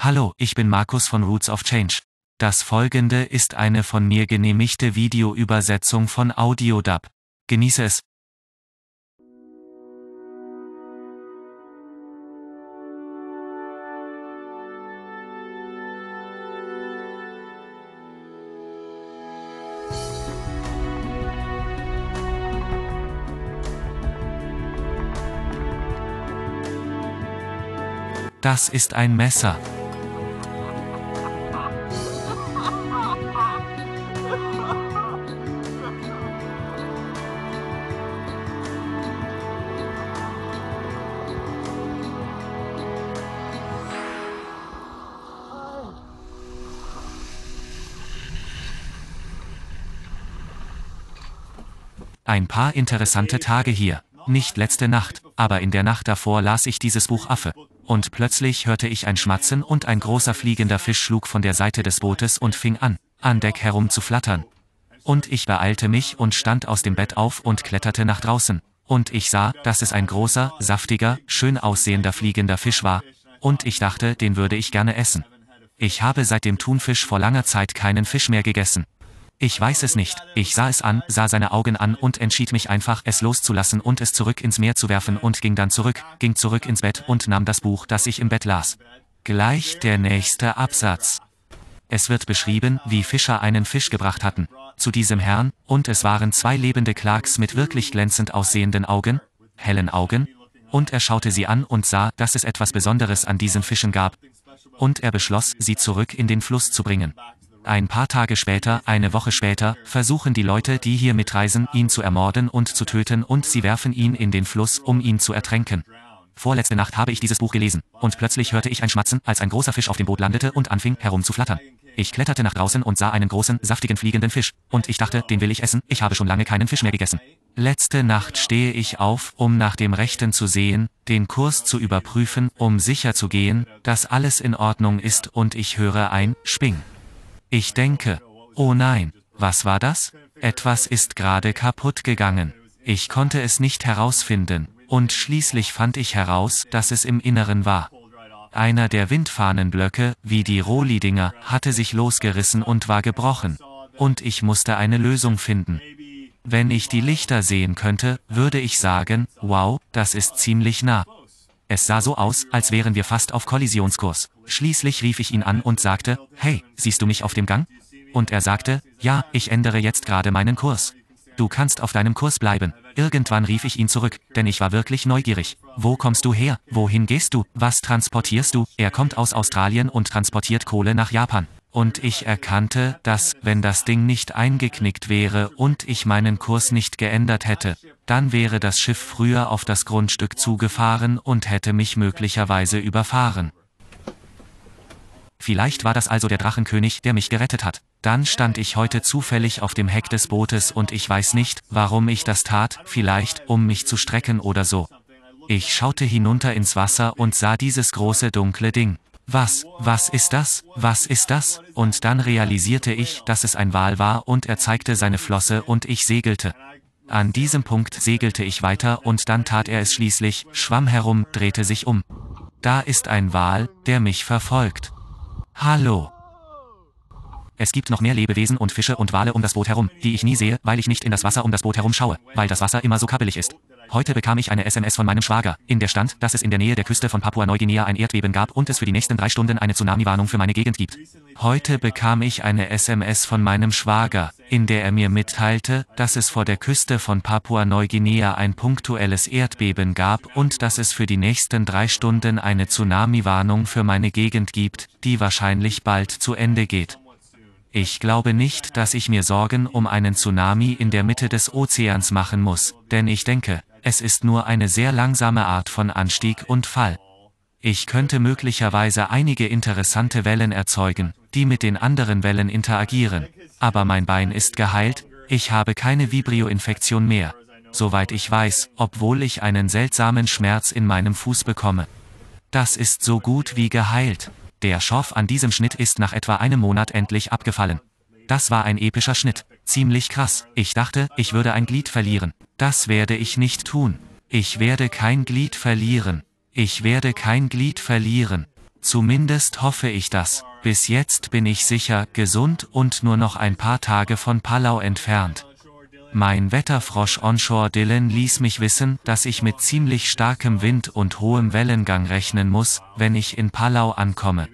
Hallo, ich bin Markus von Roots of Change. Das folgende ist eine von mir genehmigte Videoübersetzung von AudioDub. Genieße es. Das ist ein Messer. Ein paar interessante Tage hier. Nicht letzte Nacht, aber in der Nacht davor las ich dieses Buch Affe. Und plötzlich hörte ich ein Schmatzen und ein großer fliegender Fisch schlug von der Seite des Bootes und fing an, an Deck herum zu flattern. Und ich beeilte mich und stand aus dem Bett auf und kletterte nach draußen. Und ich sah, dass es ein großer, saftiger, schön aussehender fliegender Fisch war. Und ich dachte, den würde ich gerne essen. Ich habe seit dem Thunfisch vor langer Zeit keinen Fisch mehr gegessen. Ich weiß es nicht. Ich sah es an, sah seine Augen an und entschied mich einfach, es loszulassen und es zurück ins Meer zu werfen und ging dann zurück, ging zurück ins Bett und nahm das Buch, das ich im Bett las. Gleich der nächste Absatz. Es wird beschrieben, wie Fischer einen Fisch gebracht hatten. Zu diesem Herrn, und es waren zwei lebende Clarks mit wirklich glänzend aussehenden Augen, hellen Augen, und er schaute sie an und sah, dass es etwas Besonderes an diesen Fischen gab. Und er beschloss, sie zurück in den Fluss zu bringen. Ein paar Tage später, eine Woche später, versuchen die Leute, die hier mitreisen, ihn zu ermorden und zu töten und sie werfen ihn in den Fluss, um ihn zu ertränken. Vorletzte Nacht habe ich dieses Buch gelesen, und plötzlich hörte ich ein Schmatzen, als ein großer Fisch auf dem Boot landete und anfing, herumzuflattern. Ich kletterte nach draußen und sah einen großen, saftigen fliegenden Fisch, und ich dachte, den will ich essen, ich habe schon lange keinen Fisch mehr gegessen. Letzte Nacht stehe ich auf, um nach dem Rechten zu sehen, den Kurs zu überprüfen, um sicher zu gehen, dass alles in Ordnung ist und ich höre ein Sping. Ich denke, oh nein, was war das? Etwas ist gerade kaputt gegangen. Ich konnte es nicht herausfinden, und schließlich fand ich heraus, dass es im Inneren war. Einer der Windfahnenblöcke, wie die Rohlidinger, hatte sich losgerissen und war gebrochen. Und ich musste eine Lösung finden. Wenn ich die Lichter sehen könnte, würde ich sagen, wow, das ist ziemlich nah. Es sah so aus, als wären wir fast auf Kollisionskurs. Schließlich rief ich ihn an und sagte, hey, siehst du mich auf dem Gang? Und er sagte, ja, ich ändere jetzt gerade meinen Kurs. Du kannst auf deinem Kurs bleiben. Irgendwann rief ich ihn zurück, denn ich war wirklich neugierig. Wo kommst du her? Wohin gehst du? Was transportierst du? Er kommt aus Australien und transportiert Kohle nach Japan. Und ich erkannte, dass, wenn das Ding nicht eingeknickt wäre und ich meinen Kurs nicht geändert hätte, dann wäre das Schiff früher auf das Grundstück zugefahren und hätte mich möglicherweise überfahren. Vielleicht war das also der Drachenkönig, der mich gerettet hat. Dann stand ich heute zufällig auf dem Heck des Bootes und ich weiß nicht, warum ich das tat, vielleicht, um mich zu strecken oder so. Ich schaute hinunter ins Wasser und sah dieses große dunkle Ding. Was, was ist das, was ist das? Und dann realisierte ich, dass es ein Wal war und er zeigte seine Flosse und ich segelte. An diesem Punkt segelte ich weiter und dann tat er es schließlich, schwamm herum, drehte sich um. Da ist ein Wal, der mich verfolgt. Hallo. Es gibt noch mehr Lebewesen und Fische und Wale um das Boot herum, die ich nie sehe, weil ich nicht in das Wasser um das Boot herum schaue, weil das Wasser immer so kabbelig ist. Heute bekam ich eine SMS von meinem Schwager, in der stand, dass es in der Nähe der Küste von Papua-Neuguinea ein Erdbeben gab und es für die nächsten drei Stunden eine Tsunami-Warnung für meine Gegend gibt. Heute bekam ich eine SMS von meinem Schwager, in der er mir mitteilte, dass es vor der Küste von Papua-Neuguinea ein punktuelles Erdbeben gab und dass es für die nächsten drei Stunden eine Tsunami-Warnung für meine Gegend gibt, die wahrscheinlich bald zu Ende geht. Ich glaube nicht, dass ich mir Sorgen um einen Tsunami in der Mitte des Ozeans machen muss, denn ich denke, es ist nur eine sehr langsame Art von Anstieg und Fall. Ich könnte möglicherweise einige interessante Wellen erzeugen, die mit den anderen Wellen interagieren. Aber mein Bein ist geheilt, ich habe keine Vibrio-Infektion mehr. Soweit ich weiß, obwohl ich einen seltsamen Schmerz in meinem Fuß bekomme. Das ist so gut wie geheilt. Der Schorf an diesem Schnitt ist nach etwa einem Monat endlich abgefallen. Das war ein epischer Schnitt. Ziemlich krass. Ich dachte, ich würde ein Glied verlieren. Das werde ich nicht tun. Ich werde kein Glied verlieren. Ich werde kein Glied verlieren. Zumindest hoffe ich das. Bis jetzt bin ich sicher, gesund und nur noch ein paar Tage von Palau entfernt. Mein Wetterfrosch Onshore Dylan ließ mich wissen, dass ich mit ziemlich starkem Wind und hohem Wellengang rechnen muss, wenn ich in Palau ankomme.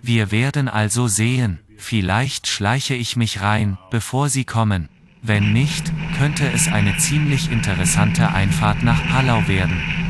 Wir werden also sehen, vielleicht schleiche ich mich rein, bevor sie kommen. Wenn nicht, könnte es eine ziemlich interessante Einfahrt nach Palau werden.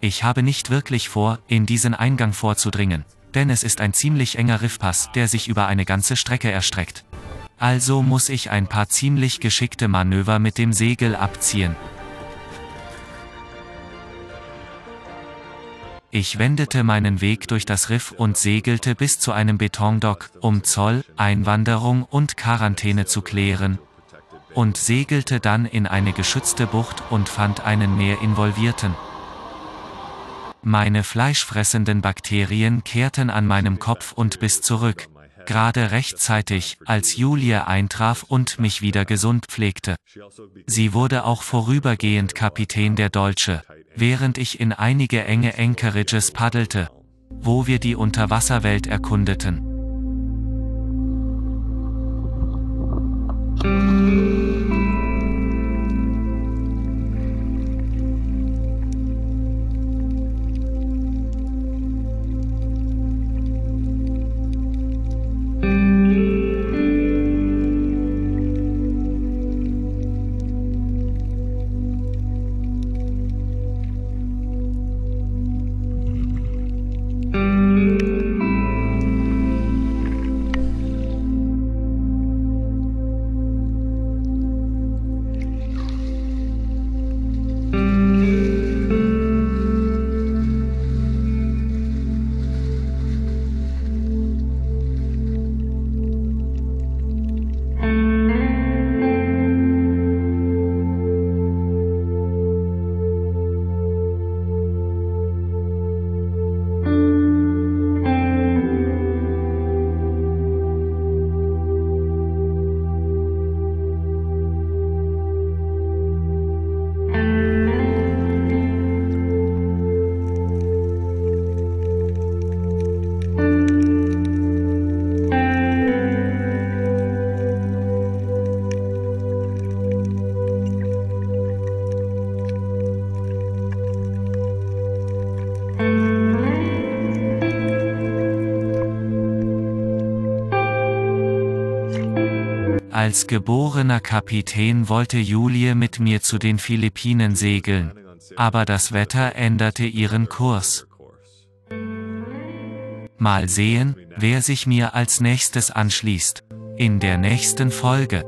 Ich habe nicht wirklich vor, in diesen Eingang vorzudringen, denn es ist ein ziemlich enger Riffpass, der sich über eine ganze Strecke erstreckt. Also muss ich ein paar ziemlich geschickte Manöver mit dem Segel abziehen. Ich wendete meinen Weg durch das Riff und segelte bis zu einem Betondock, um Zoll, Einwanderung und Quarantäne zu klären, und segelte dann in eine geschützte Bucht und fand einen mehr Involvierten. Meine fleischfressenden Bakterien kehrten an meinem Kopf und Biss zurück. Gerade rechtzeitig, als Julie eintraf und mich wieder gesund pflegte. Sie wurde auch vorübergehend Kapitän der Dolce, während ich in einige enge Anchorages paddelte, wo wir die Unterwasserwelt erkundeten. Als geborener Kapitän wollte Julie mit mir zu den Philippinen segeln, aber das Wetter änderte ihren Kurs. Mal sehen, wer sich mir als nächstes anschließt. In der nächsten Folge.